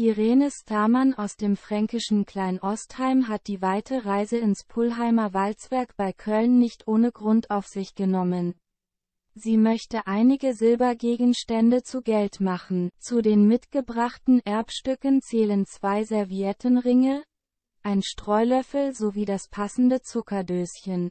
Irene Starmann aus dem fränkischen Kleinostheim hat die weite Reise ins Pullheimer Walzwerk bei Köln nicht ohne Grund auf sich genommen. Sie möchte einige Silbergegenstände zu Geld machen. Zu den mitgebrachten Erbstücken zählen zwei Serviettenringe, ein Streulöffel sowie das passende Zuckerdöschen.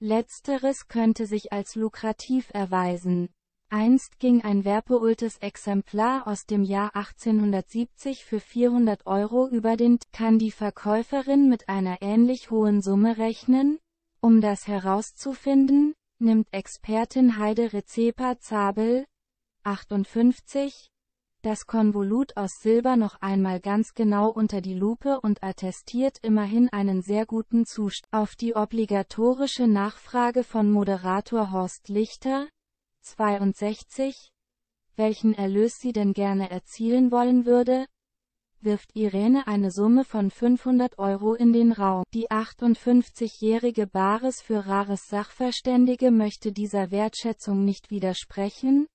Letzteres könnte sich als lukrativ erweisen. Einst ging ein verpeultes Exemplar aus dem Jahr 1870 für 400 Euro über den T Kann die Verkäuferin mit einer ähnlich hohen Summe rechnen? Um das herauszufinden, nimmt Expertin Heide Rezepa Zabel, 58, das Konvolut aus Silber noch einmal ganz genau unter die Lupe und attestiert immerhin einen sehr guten Zustand. Auf die obligatorische Nachfrage von Moderator Horst Lichter, 62, welchen Erlös sie denn gerne erzielen wollen würde, wirft Irene eine Summe von 500 Euro in den Raum. Die 58-jährige Bares für Rares Sachverständige möchte dieser Wertschätzung nicht widersprechen,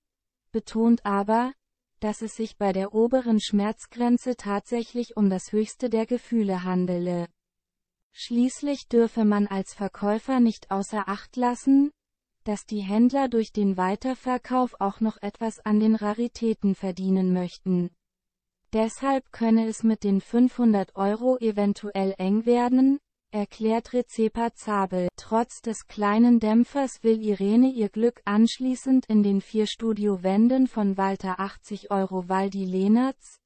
betont aber, dass es sich bei der oberen Schmerzgrenze tatsächlich um das höchste der Gefühle handele. Schließlich dürfe man als Verkäufer nicht außer Acht lassen, dass die Händler durch den Weiterverkauf auch noch etwas an den Raritäten verdienen möchten. Deshalb könne es mit den 500 Euro eventuell eng werden, erklärt Recepa Zabel. Trotz des kleinen Dämpfers will Irene ihr Glück anschließend in den vier Studiowänden von Walter 80 Euro Waldi Lehnertz,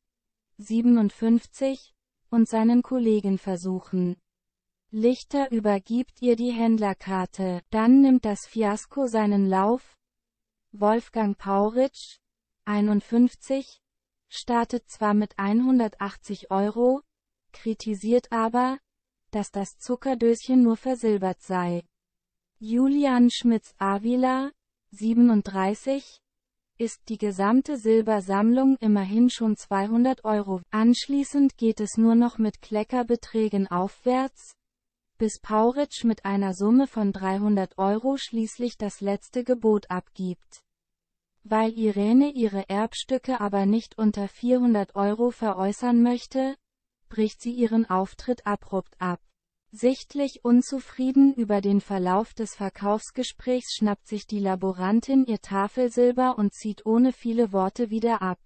57, und seinen Kollegen versuchen. Lichter übergibt ihr die Händlerkarte, dann nimmt das Fiasko seinen Lauf. Wolfgang Pauritsch, 51, startet zwar mit 180 Euro, kritisiert aber, dass das Zuckerdöschen nur versilbert sei. Julian Schmitz-Avila, 37, ist die gesamte Silbersammlung immerhin schon 200 Euro. Anschließend geht es nur noch mit Kleckerbeträgen aufwärts, bis Pauritsch mit einer Summe von 300 Euro schließlich das letzte Gebot abgibt. Weil Irene ihre Erbstücke aber nicht unter 400 Euro veräußern möchte, bricht sie ihren Auftritt abrupt ab. Sichtlich unzufrieden über den Verlauf des Verkaufsgesprächs schnappt sich die Laborantin ihr Tafelsilber und zieht ohne viele Worte wieder ab.